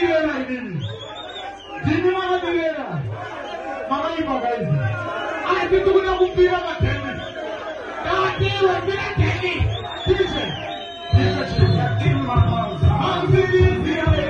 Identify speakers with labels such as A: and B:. A: vanodivela inini ndini vanodivela makaipa kaizi ati tikuda kupira madheni katiwe pira deni tise tise chiaimaanziiziyee